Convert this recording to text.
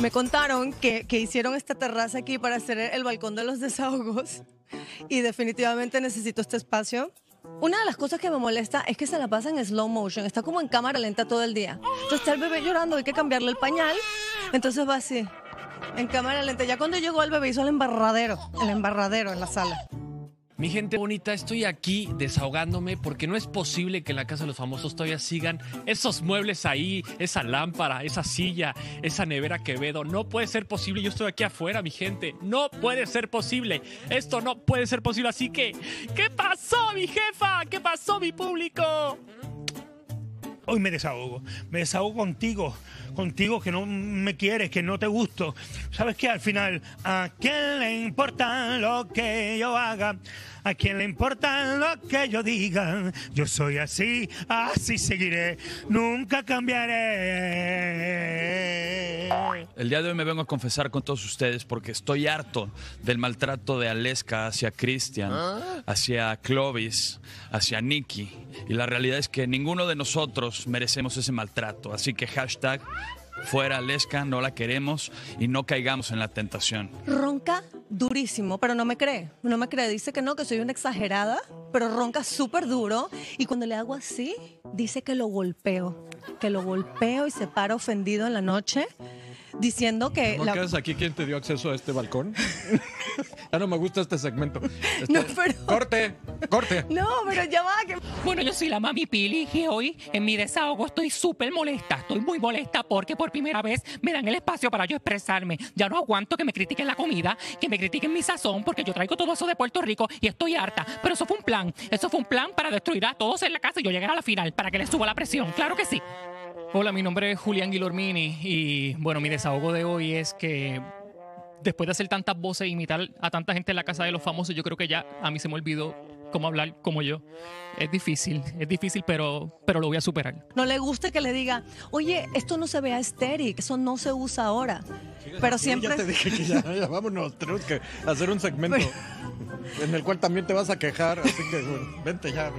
Me contaron que, que hicieron esta terraza aquí para hacer el balcón de los desahogos y definitivamente necesito este espacio. Una de las cosas que me molesta es que se la pasa en slow motion, está como en cámara lenta todo el día. Entonces está el bebé llorando, hay que cambiarle el pañal, entonces va así, en cámara lenta. Ya cuando llegó el bebé hizo el embarradero, el embarradero en la sala. Mi gente bonita, estoy aquí desahogándome porque no es posible que en la casa de los famosos todavía sigan esos muebles ahí, esa lámpara, esa silla, esa nevera Quevedo. No puede ser posible. Yo estoy aquí afuera, mi gente. No puede ser posible. Esto no puede ser posible. Así que, ¿qué pasó, mi jefa? ¿Qué pasó, mi público? Hoy me desahogo. Me desahogo contigo. Contigo que no me quieres, que no te gusto. ¿Sabes qué? Al final, ¿a quién le importa lo que yo haga? ¿A quién le importa lo que yo diga? Yo soy así, así seguiré. Nunca cambiaré. El día de hoy me vengo a confesar con todos ustedes porque estoy harto del maltrato de Aleska hacia Christian, hacia Clovis, hacia Nicky. Y la realidad es que ninguno de nosotros merecemos ese maltrato. Así que hashtag fuera Aleska, no la queremos y no caigamos en la tentación. Ronca durísimo, pero no me cree. No me cree. Dice que no, que soy una exagerada, pero ronca súper duro. Y cuando le hago así, dice que lo golpeo. Que lo golpeo y se para ofendido en la noche, diciendo que. ¿No la- quedas aquí quién te dio acceso a este balcón? ya no me gusta este segmento. Este- No, pero- Corte, corte. No, pero ya va, que. Bueno, yo soy la mami Pili y hoy en mi desahogo estoy súper molesta. Estoy muy molesta porque por primera vez me dan el espacio para yo expresarme. Ya no aguanto que me critiquen la comida, que me critiquen mi sazón, porque yo traigo todo eso de Puerto Rico y estoy harta. Pero eso fue un plan. Eso fue un plan para destruir a todos en la casa y yo llegar a la final, para que les suba la presión. Claro que sí. Hola, mi nombre es Julián Guilormini y bueno, mi desahogo de hoy es que después de hacer tantas voces e imitar a tanta gente en la casa de los famosos, yo creo que ya a mí se me olvidó cómo hablar como yo. Es difícil, es difícil, pero, pero lo voy a superar. No le gusta que le diga, oye, esto no se ve estéril, eso no se usa ahora. Pero siempre. Ya te dije que ya, ya vámonos. Tenemos que hacer un segmento en el cual también te vas a quejar. Así que, bueno, vente ya.